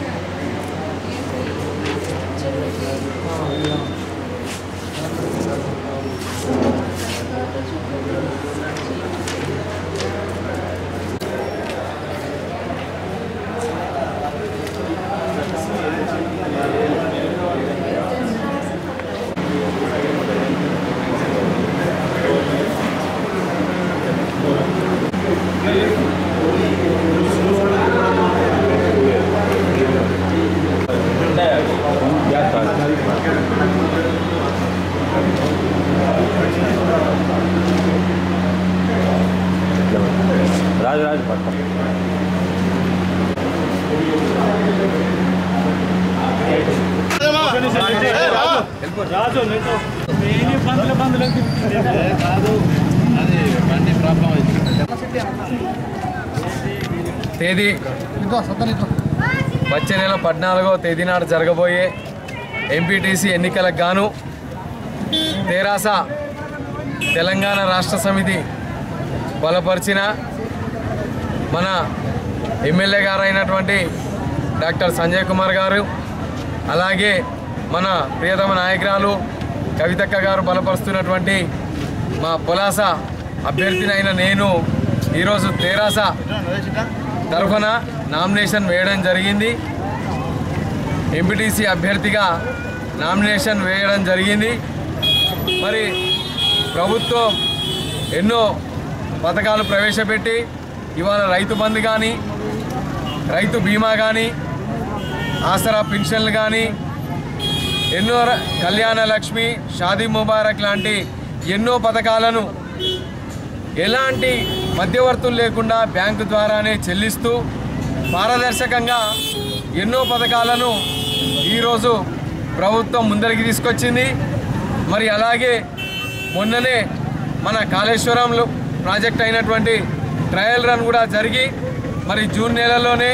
Yeah. తేదీ వచ్చే నెల పద్నాలుగో తేదీ నాడు జరగబోయే ఎంపీటీసీ ఎన్నికలకు గాను తెరాస తెలంగాణ రాష్ట్ర సమితి బలపరిచిన మన ఎమ్మెల్యే గారు అయినటువంటి డాక్టర్ సంజయ్ కుమార్ గారు అలాగే మన ప్రియతమ నాయకురాలు కవితక్క గారు బలపరుస్తున్నటువంటి మా పొలాస అభ్యర్థినైన నేను ఈరోజు తెరాస తరఫున నామినేషన్ వేయడం జరిగింది. ఎంపీటీసీ అభ్యర్థిగా నామినేషన్ వేయడం జరిగింది. మరి ప్రభుత్వం ఎన్నో పథకాలు ప్రవేశపెట్టి ఇవాళ రైతు బంధు కానీ రైతు బీమా కానీ ఆసరా పెన్షన్లు కానీ ఎన్నో ర- కళ్యాణ లక్ష్మి షాదీ ముబారక్ లాంటి ఎన్నో పథకాలను ఎలాంటి మధ్యవర్తులు లేకుండా బ్యాంకు ద్వారానే చెల్లిస్తూ పారదర్శకంగా ఎన్నో పథకాలను ఈరోజు ప్రభుత్వం ముందరికి తీసుకొచ్చింది. మరి అలాగే మొన్ననే మన కాళేశ్వరంలో ప్రాజెక్ట్ అయినటువంటి ట్రయల్ రన్ కూడా జరిగి మరి జూన్ నెలలోనే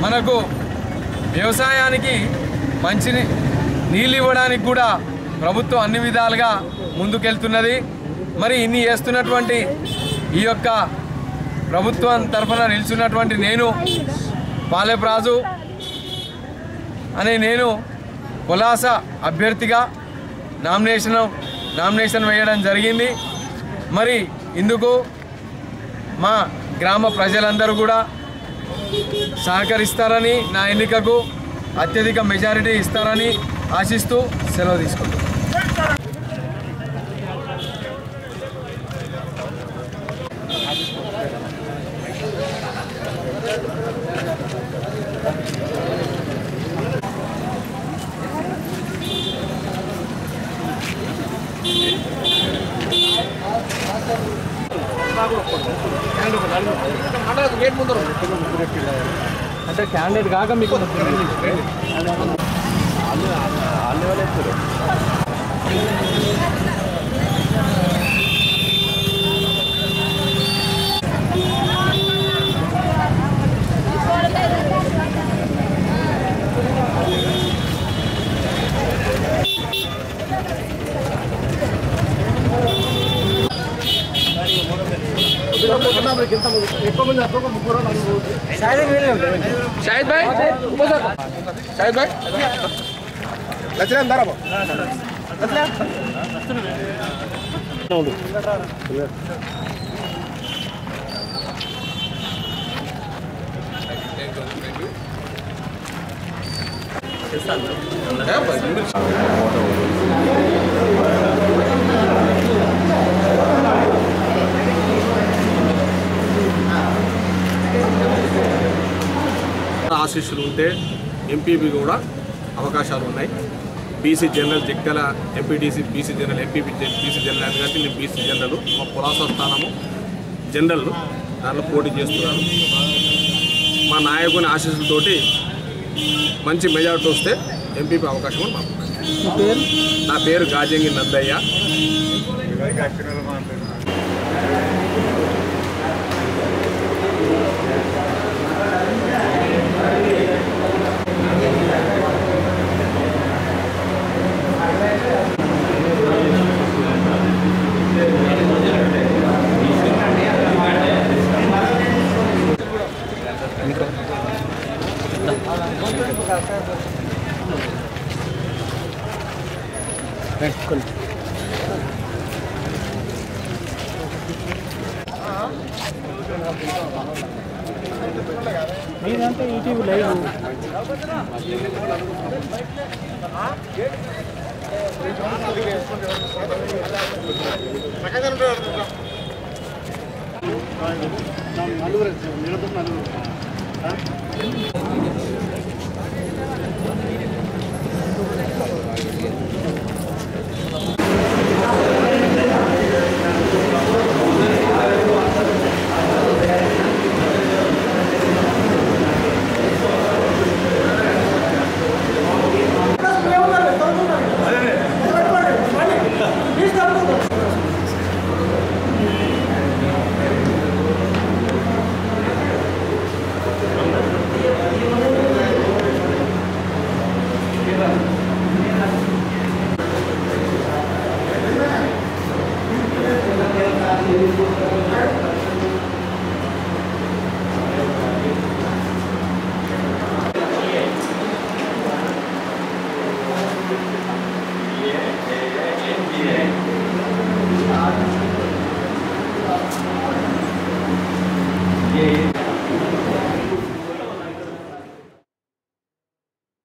మనకు వ్యవసాయానికి మంచిని నీళ్ళు ఇవ్వడానికి కూడా ప్రభుత్వం అన్ని విధాలుగా ముందుకెళ్తున్నది. మరి ఇన్ని చేస్తున్నటువంటి ఈ యొక్క ప్రభుత్వం తరఫున నిలిచినటువంటి నేను పాలెప్రాజు అనే నేను కులాస అభ్యర్థిగా నామినేషన్ నామినేషన్ వేయడం జరిగింది. మరి ఇందుకు మా గ్రామ ప్రజలందరూ కూడా సహకరిస్తారని నా ఎన్నికకు అత్యధిక మెజారిటీ ఇస్తారని ఆశిస్తూ సెలవు తీసుకుంటాను అంటే క్యాండిడేట్ కాక మీకు आने वाले शाहिद भाई शायद भाई। లక్షలేం ధర ఆశీస్సులు ఉంటే ఎంపీపీ కూడా అవకాశాలు ఉన్నాయి BC general జగ్గల MPTC BC general MPP BC general అని కాబట్టి నేను బీసీ జనరల్ మా పులాస స్థానము జనరల్ దాంట్లో పోటీ చేస్తున్నాను మా నాయకుని ఆశీస్సులతోటి మంచి మెజార్టీ వస్తే ఎంపీపీ అవకాశం ఉంది మాకు. నా పేరు గాజంగి మీదంటే ఈటీవీ లైవ్ నలుగురు నిలబడి నలుగురు